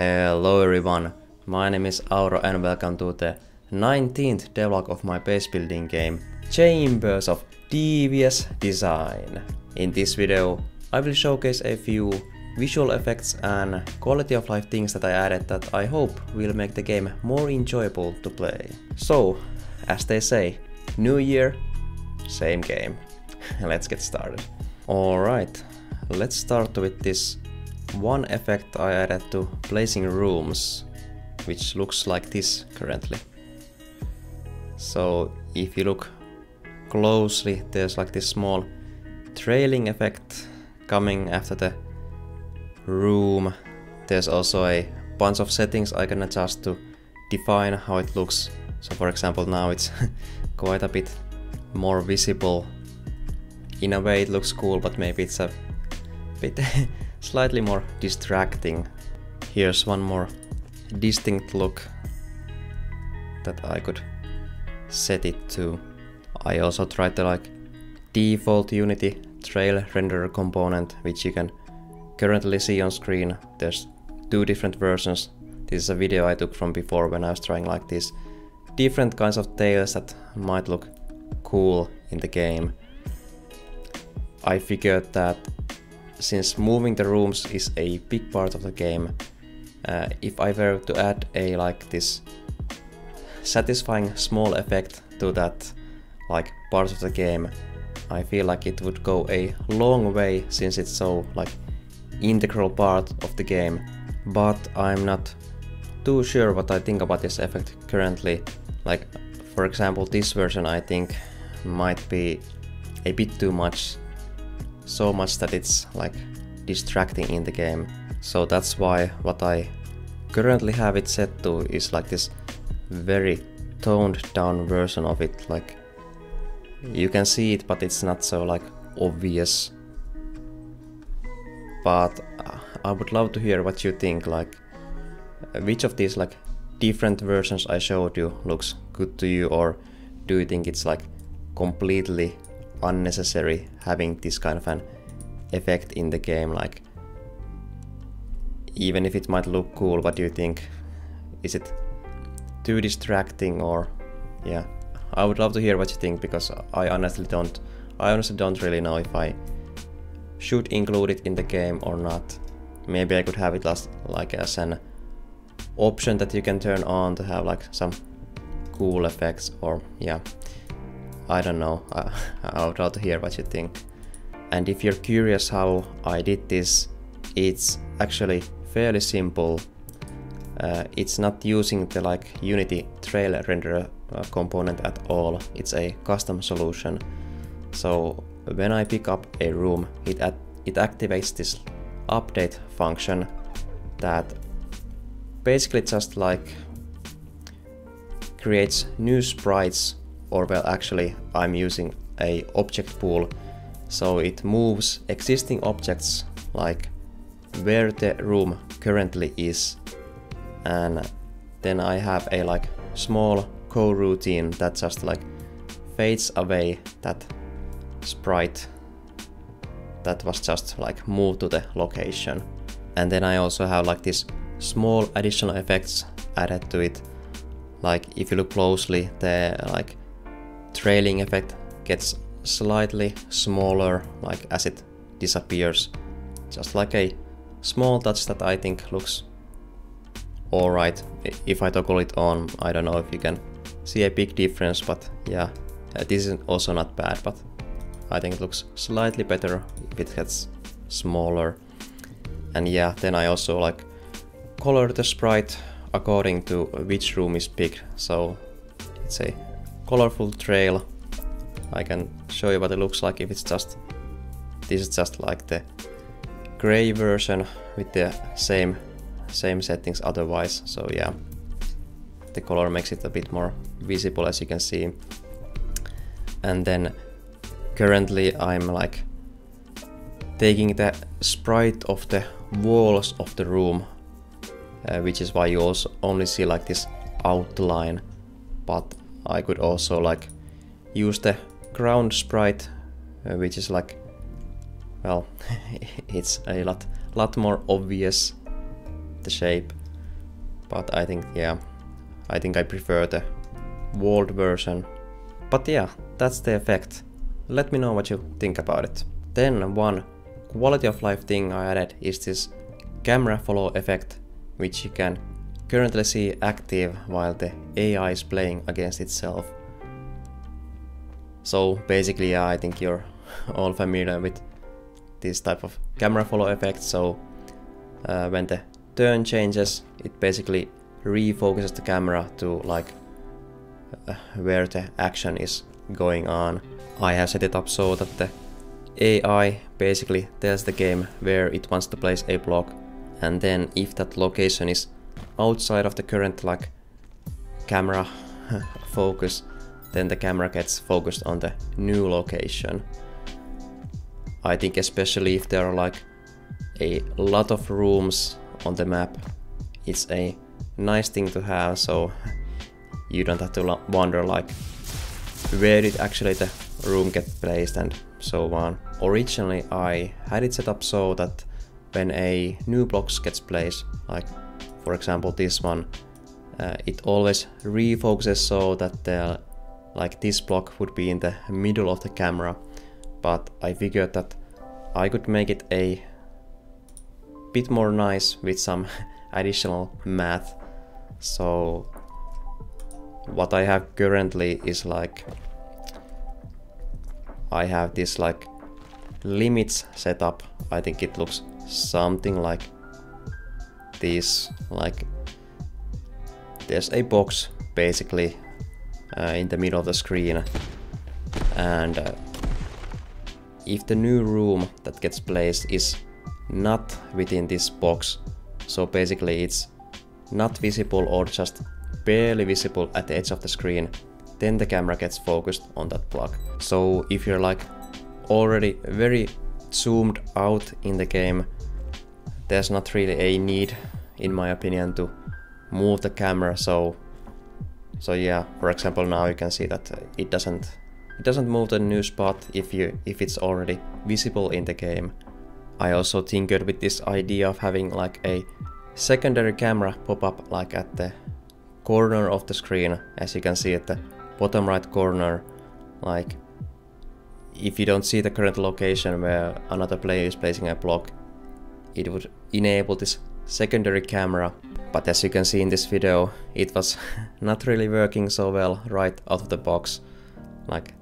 Hello everyone, my name is Auro and welcome to the 19th devlog of my base building game Chambers of Devious Design. In this video I will showcase a few visual effects and quality of life things that I added that I hope will make the game more enjoyable to play. So, as they say, new year, same game. Let's get started. Alright, let's start with this one effect I added to placing rooms, which looks like this currently. So if you look closely, there's like this small trailing effect coming after the room. There's also a bunch of settings I can adjust to define how it looks. So for example now it's quite a bit more visible. In a way it looks cool, but maybe it's a bit slightly more distracting. Here's one more distinct look that I could set it to. I also tried the like default Unity trail renderer component which you can currently see on screen. There's two different versions. This is a video I took from before when I was trying like these different kinds of tails that might look cool in the game. I figured that since moving the rooms is a big part of the game, uh, if I were to add a like this satisfying small effect to that like part of the game, I feel like it would go a long way since it's so like integral part of the game. But I'm not too sure what I think about this effect currently. Like for example this version I think might be a bit too much so much that it's like distracting in the game. So that's why what I currently have it set to is like this very toned down version of it. Like you can see it, but it's not so like obvious. But uh, I would love to hear what you think. Like which of these like different versions I showed you looks good to you, or do you think it's like completely unnecessary having this kind of an effect in the game like even if it might look cool what do you think? Is it too distracting or yeah. I would love to hear what you think because I honestly don't I honestly don't really know if I should include it in the game or not. Maybe I could have it as like as an option that you can turn on to have like some cool effects or yeah I don't know. I, I would love to hear what you think. And if you're curious how I did this, it's actually fairly simple. Uh, it's not using the like Unity trail renderer uh, component at all. It's a custom solution. So when I pick up a room, it, it activates this update function that basically just like creates new sprites or well actually I'm using a object pool. So it moves existing objects like where the room currently is. And then I have a like small coroutine that just like fades away that sprite that was just like moved to the location. And then I also have like this small additional effects added to it. Like if you look closely the like trailing effect gets slightly smaller like as it disappears. Just like a small touch that I think looks alright. If I toggle it on, I don't know if you can see a big difference, but yeah, uh, this is also not bad, but I think it looks slightly better if it gets smaller. And yeah, then I also like color the sprite according to which room is big. So it's a colorful trail. I can show you what it looks like if it's just this is just like the gray version with the same same settings otherwise so yeah the color makes it a bit more visible as you can see and then currently I'm like taking the sprite of the walls of the room uh, which is why you also only see like this outline but I could also like use the ground sprite, uh, which is like, well, it's a lot, lot more obvious, the shape. but I think yeah, I think I prefer the walled version. But yeah, that's the effect. Let me know what you think about it. Then one quality of life thing I added is this camera follow effect, which you can currently see active while the AI is playing against itself. So basically yeah, I think you're all familiar with this type of camera follow effect. So uh, when the turn changes, it basically refocuses the camera to like uh, where the action is going on. I have set it up so that the AI basically tells the game where it wants to place a block and then if that location is outside of the current like camera focus then the camera gets focused on the new location. I think especially if there are like a lot of rooms on the map, it's a nice thing to have so you don't have to wonder like where did actually the room get placed and so on. Originally I had it set up so that when a new block gets placed, like for example this one, uh, it always refocuses so that the like this block would be in the middle of the camera. But I figured that I could make it a bit more nice with some additional math. So what I have currently is like I have this like limits set up. I think it looks something like this like there's a box basically uh, in the middle of the screen and uh, if the new room that gets placed is not within this box so basically it's not visible or just barely visible at the edge of the screen then the camera gets focused on that block. So if you're like already very zoomed out in the game there's not really a need in my opinion to move the camera so so yeah, for example, now you can see that it doesn't it doesn't move the new spot if you if it's already visible in the game. I also tinkered with this idea of having like a secondary camera pop up like at the corner of the screen as you can see at the bottom right corner like if you don't see the current location where another player is placing a block it would enable this secondary camera but as you can see in this video, it was not really working so well right out of the box. Like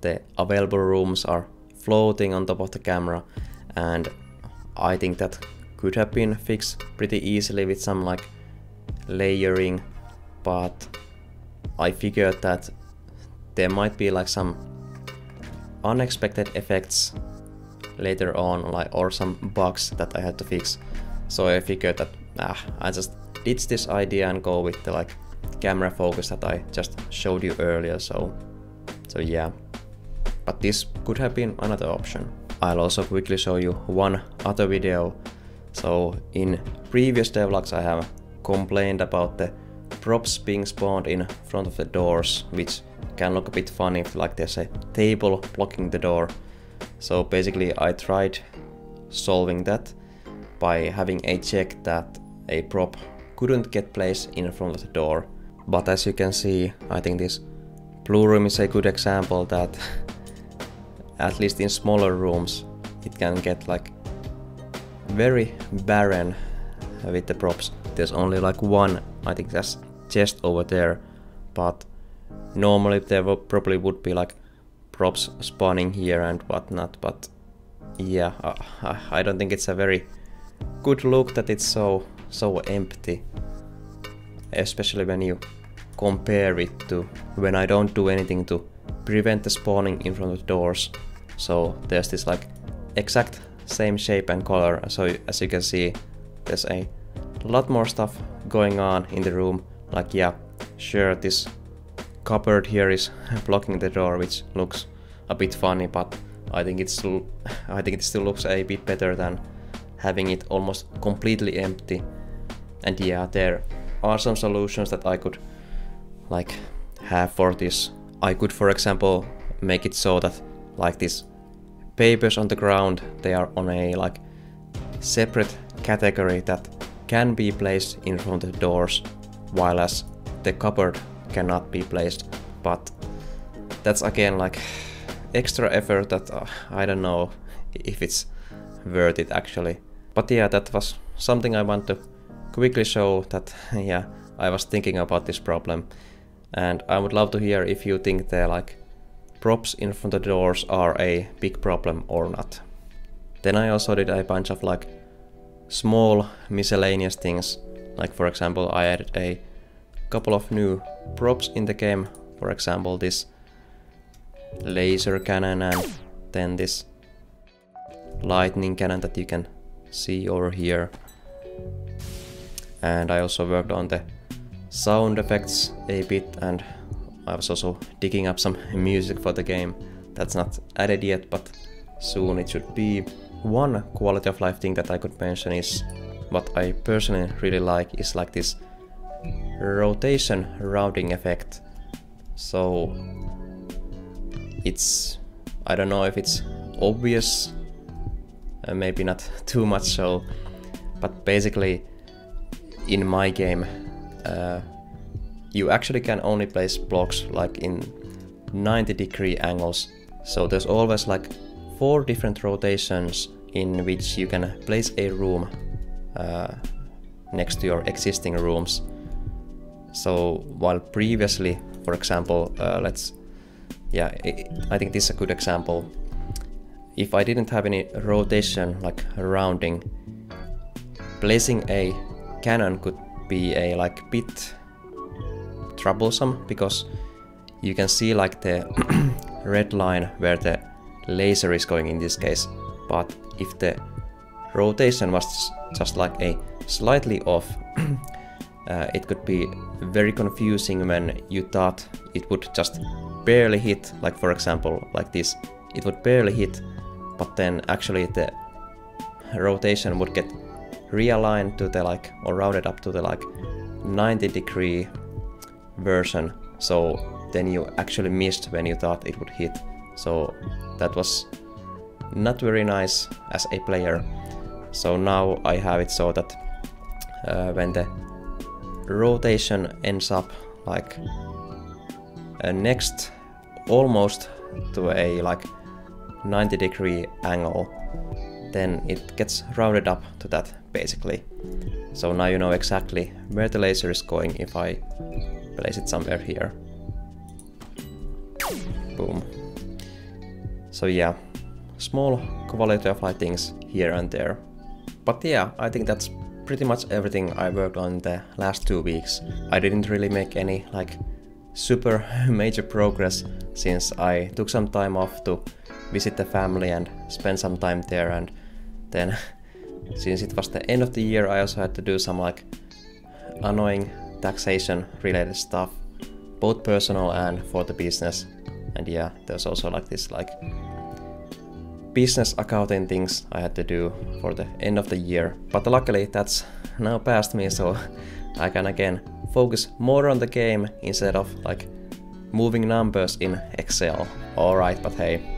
the available rooms are floating on top of the camera and I think that could have been fixed pretty easily with some like layering but I figured that there might be like some unexpected effects later on like or some bugs that I had to fix so I figured that ah, I just ditch this idea and go with the like camera focus that I just showed you earlier so so yeah. But this could have been another option. I'll also quickly show you one other video. So in previous devlogs I have complained about the props being spawned in front of the doors which can look a bit funny if like there's a table blocking the door. So basically I tried solving that by having a check that a prop couldn't get placed in front of the door. But as you can see, I think this blue room is a good example that at least in smaller rooms it can get like very barren with the props. There's only like one, I think that's chest over there, but normally there probably would be like props spawning here and whatnot, but yeah, uh, I, I don't think it's a very good look that it's so so empty. Especially when you compare it to when I don't do anything to prevent the spawning in front of doors. So there's this like exact same shape and color. So as you can see, there's a lot more stuff going on in the room. Like yeah, sure this cupboard here is blocking the door, which looks a bit funny, but I think it's I think it still looks a bit better than having it almost completely empty and yeah there are some solutions that I could like have for this I could for example make it so that like these papers on the ground they are on a like separate category that can be placed in front of the doors while as the cupboard cannot be placed. But that's again like extra effort that uh, I don't know if it's worth it actually. But yeah, that was something I want to quickly show that yeah, I was thinking about this problem. And I would love to hear if you think the like props in front of the doors are a big problem or not. Then I also did a bunch of like small miscellaneous things. Like for example, I added a couple of new props in the game. For example, this laser cannon and then this lightning cannon that you can see over here. And I also worked on the sound effects a bit and I was also digging up some music for the game. That's not added yet, but soon it should be. One quality of life thing that I could mention is what I personally really like is like this rotation rounding effect. So it's I don't know if it's obvious, uh, maybe not too much so, but basically in my game uh, you actually can only place blocks like in 90 degree angles. So there's always like four different rotations in which you can place a room uh, next to your existing rooms. So while previously, for example, uh, let's, yeah, I think this is a good example. If I didn't have any rotation, like rounding, placing a cannon could be a like bit troublesome because you can see like the red line where the laser is going in this case. But if the rotation was just like a slightly off uh, it could be very confusing when you thought it would just barely hit like for example like this. It would barely hit but then actually the rotation would get realigned to the like or routed up to the like 90 degree version. So then you actually missed when you thought it would hit. So that was not very nice as a player. So now I have it so that uh, when the rotation ends up like uh, next almost to a like 90 degree angle then it gets rounded up to that basically. So now you know exactly where the laser is going if I place it somewhere here. Boom. So yeah, small quality of things here and there. But yeah, I think that's pretty much everything I worked on the last two weeks. I didn't really make any like super major progress since I took some time off to visit the family and spend some time there and then since it was the end of the year I also had to do some like annoying taxation related stuff both personal and for the business. And yeah there's also like this like business accounting things I had to do for the end of the year. But luckily that's now past me so I can again focus more on the game instead of like moving numbers in Excel. Alright, but hey,